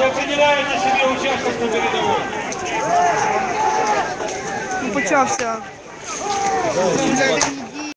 Не определяєте собі учасник на передовій. Ну, почався.